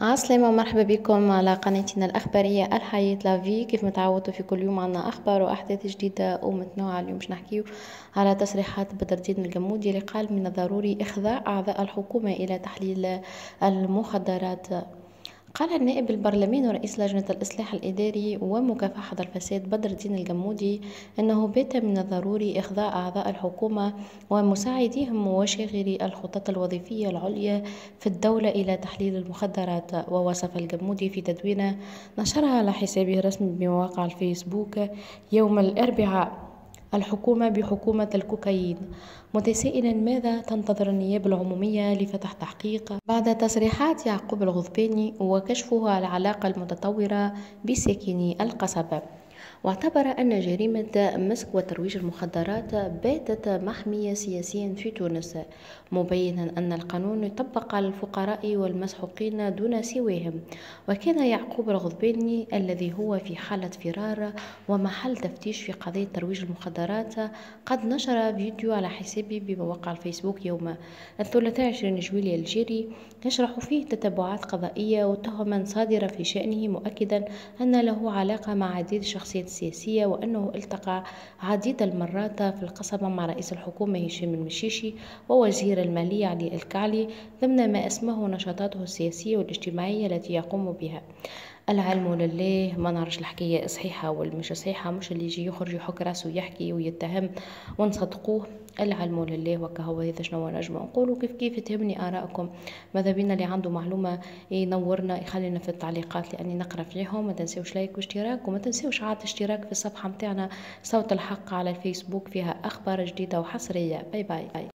عسلامة ومرحبا بكم على قناتنا الأخبارية الحياة لافي كيف ما تعودتوا في كل يوم؟ عنا أخبار وأحداث جديدة ومتنوعة. اليوم باش نحكيو على تصريحات بدر الدين الجمودي اللي قال من الضروري إخضاع أعضاء الحكومة إلى تحليل المخدرات. قال النائب البرلماني ورئيس لجنة الإصلاح الإداري ومكافحة الفساد بدر الدين الجمودي أنه بات من الضروري إخضاع أعضاء الحكومة ومساعديهم وشاغري الخطط الوظيفية العليا في الدولة إلى تحليل المخدرات. ووصف الجمودي في تدوينة نشرها على حسابه الرسمي بمواقع الفيسبوك يوم الأربعاء. الحكومة بحكومة الكوكايين. متسائلا ماذا تنتظر النيابة العمومية لفتح تحقيق بعد تصريحات يعقوب الغضباني وكشفه العلاقة المتطورة بساكني القصبة؟ واعتبر أن جريمة مسك وترويج المخدرات باتت محمية سياسيا في تونس مبينا أن القانون يطبق على الفقراء والمسحوقين دون سواهم وكان يعقوب الغضباني الذي هو في حالة فرار ومحل تفتيش في قضية ترويج المخدرات قد نشر فيديو على حسابه بمواقع الفيسبوك يوم الثلاثاء 20 جويلية الجاري يشرح فيه تتبعات قضائية وتهما صادرة في شأنه مؤكدا أن له علاقة مع عديد الشخصيات السياسية وأنه التقى عديد المرات في القصبة مع رئيس الحكومة هشام المشيشي ووزير المالية علي الكعلي ضمن ما اسمه نشاطاته السياسية والاجتماعية التي يقوم بها. العلم لله ما نعرفش الحكاية صحيحة ولا مش صحيحة مش اللي يجي يخرج يحك راسه ويحكي ويتهم ونصدقوه. العلم لله وكا هو هذا شنو نجم نقولوا. كيف كيف تهمني آراءكم؟ ماذا بينا اللي عنده معلومة ينورنا يخلينا في التعليقات لأني نقرأ فيهم. ما تنسوش لايك واشتراك وما تنسوش عاد اشتراك في الصفحة متاعنا صوت الحق على الفيسبوك فيها أخبار جديدة وحصرية. bye bye, bye.